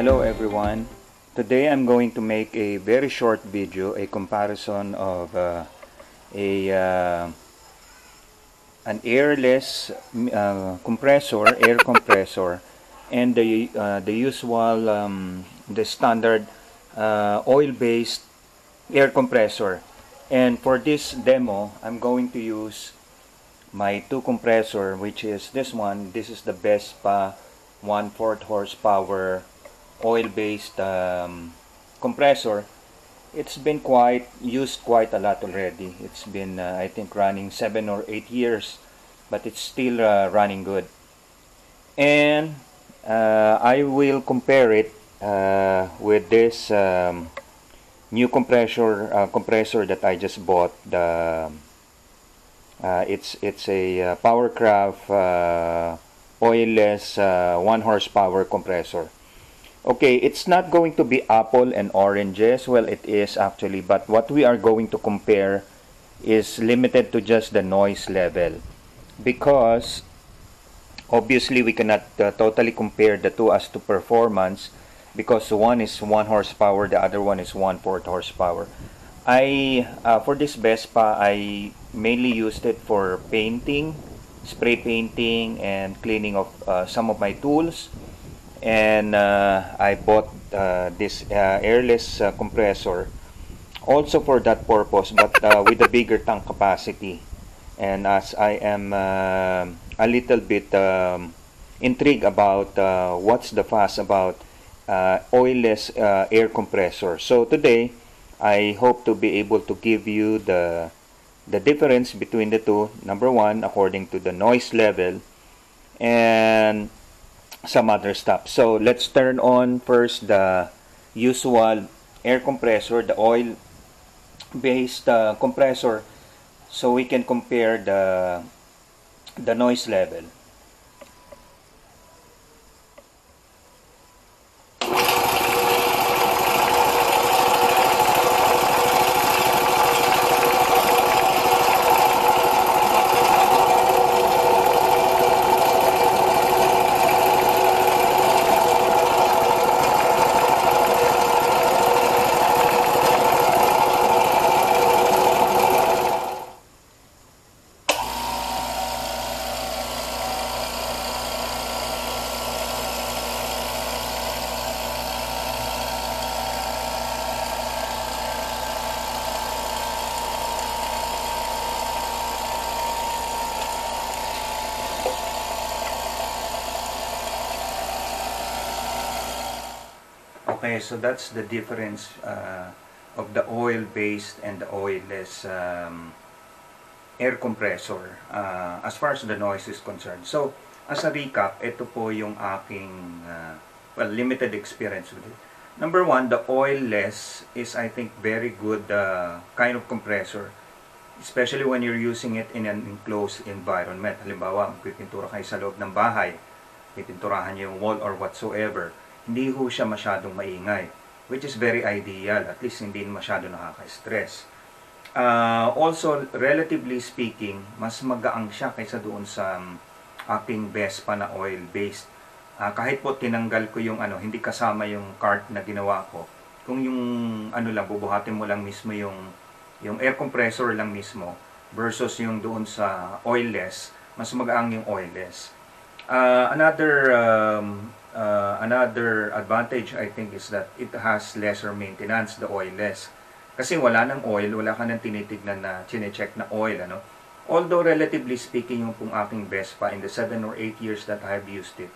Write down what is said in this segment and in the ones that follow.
Hello everyone. Today I'm going to make a very short video, a comparison of uh, a uh, an airless uh, compressor, air compressor, and the uh, the usual um, the standard uh, oil-based air compressor. And for this demo, I'm going to use my two compressor, which is this one. This is the Vespa 1/4 horsepower oil-based um, compressor. It's been quite used quite a lot already. It's been uh, I think running seven or eight years, but it's still uh, running good. And uh, I will compare it uh, with this um, new compressor uh, compressor that I just bought. The uh, it's it's a Powercraft oilless one horsepower compressor. Okay, it's not going to be apple and oranges. Well, it is actually, but what we are going to compare is limited to just the noise level because obviously we cannot uh, totally compare the two as to performance because one is 1 horsepower, the other one is 1 4 horsepower. I uh, for this Vespa I mainly used it for painting, spray painting and cleaning of uh, some of my tools and uh, I bought uh, this uh, airless compressor also for that purpose but with a bigger tank capacity. And as I am a little bit um, intrigued about what's the fuss about uh, oilless uh, air compressor. So today I hope to be able to give you the the difference between the two. Number one according to the noise level. And some other stuff. So let's turn on first the usual air compressor, the oil based uh, compressor so we can compare the the noise level. Okay, so that's the difference uh, of the oil-based and the oilless um, air compressor uh, as far as the noise is concerned. So, as a recap, ito po yung aking uh, well, limited experience with it. Number one, the oilless is I think very good uh, kind of compressor especially when you're using it in an enclosed environment. Halimbawa, magpipintura kayo sa loob ng bahay, pipinturahan niyo yung wall or whatsoever hindi ho siya masyadong maingay. Which is very ideal. At least hindi masyado nakaka-stress. Uh, also, relatively speaking, mas magaang siya kaysa doon sa um, aking Vespa na oil-based. Uh, kahit po tinanggal ko yung ano, hindi kasama yung cart na ginawa ko. Kung yung ano lang, bubuhatin mo lang mismo yung, yung air compressor lang mismo versus yung doon sa oilless, mas magaang yung oilless. Uh, another um, uh, another advantage I think is that it has lesser maintenance, the oilless. Kasi wala nang oil, wala ka nang tinitignan na chine-check na oil, ano? Although relatively speaking yung pong aking Vespa in the 7 or 8 years that I've used it,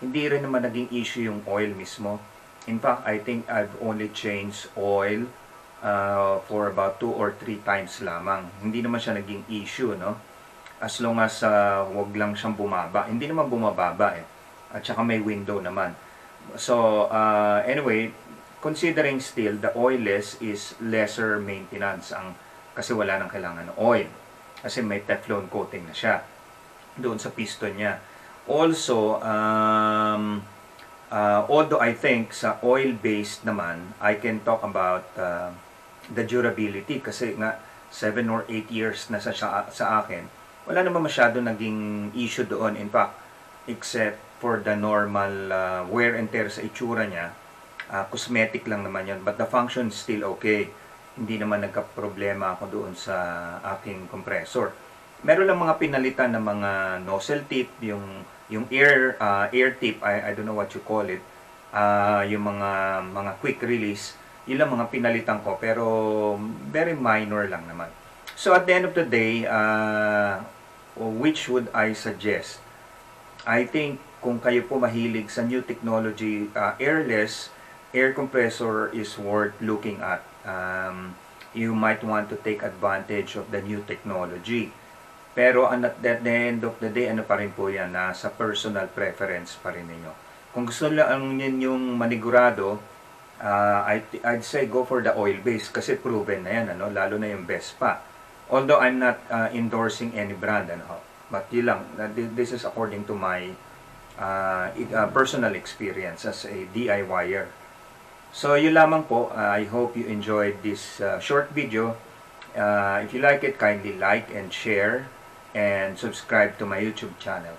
hindi rin naman naging issue yung oil mismo. In fact, I think I've only changed oil uh, for about 2 or 3 times lamang. Hindi naman siya naging issue, no? As long as uh, wag lang siyang bumaba. Hindi naman bumababa eh at saka may window naman. So, uh, anyway, considering still the oilless is lesser maintenance ang kasi wala nang kailangan ng oil. Kasi may Teflon coating na siya doon sa piston niya. Also, um, uh, although I think sa oil-based naman, I can talk about uh, the durability kasi nga 7 or 8 years na sa, sa, akin, wala naman masyado naging issue doon. In fact, except for the normal uh, wear and tear sa itsura niya, uh, cosmetic lang naman yun. But the function still okay. Hindi naman nagka-problema ako doon sa aking compressor. Meron lang mga pinalitan ng mga nozzle tip, yung yung air uh, air tip, I, I don't know what you call it. Uh, yung mga mga quick release, yun lang mga pinalitan ko pero very minor lang naman. So at the end of the day, uh, which would I suggest? I think kung kayo po mahilig sa new technology, uh, airless air compressor is worth looking at. Um, you might want to take advantage of the new technology. Pero at the end of the day, ano pa rin po yan, nasa personal preference pa rin ninyo. Kung gusto lang yun yung manigurado, uh, I'd, I'd say go for the oil base kasi proven na yan, ano? lalo na yung Vespa. Although I'm not uh, endorsing any brand, ano? but yun lang, thi- this is according to my uh, uh, personal experience as a DIYer. So yun lamang po, Uh, I hope you enjoyed this uh, short video. Uh, if you like it, kindly like and share and subscribe to my YouTube channel.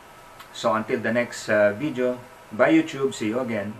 So until the next uh, video, bye YouTube, see you again.